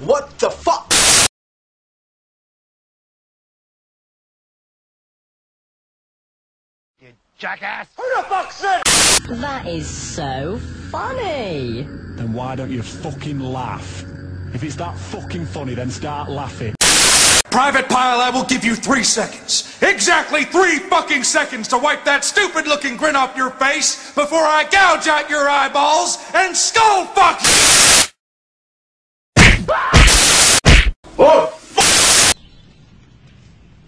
What the fuck? You jackass! Who the fuck said? That is so funny. Then why don't you fucking laugh? If it's that fucking funny, then start laughing. Private Pyle, I will give you three seconds. Exactly three fucking seconds to wipe that stupid looking grin off your face before I gouge out your eyeballs and skull fuck you!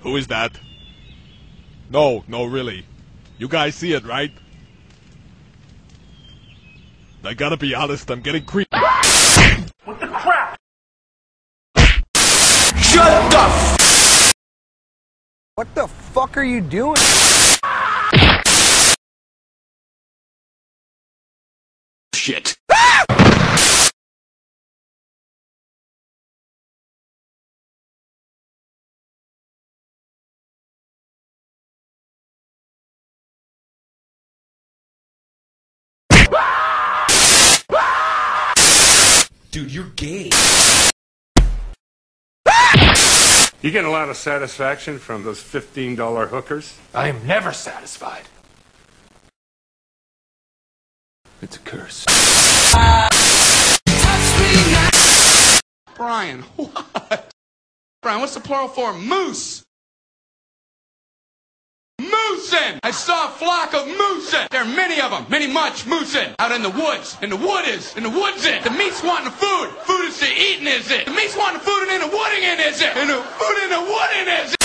Who is that? No, no, really. You guys see it, right? I gotta be honest, I'm getting creepy. What the crap? Shut the f- What the fuck are you doing? shit. Dude, you're gay. You get a lot of satisfaction from those $15 hookers? I am never satisfied. It's a curse. Brian, what? Brian, what's the plural for moose? Moosin! I saw a flock of moosin! There are many of them, many much moosin out in the woods. And the wood is, and the wood's it. The meat's wanting the food. Food is the eating, is it? The meat's wanting food and in the wooding in, is it? And the food in the wooding is it?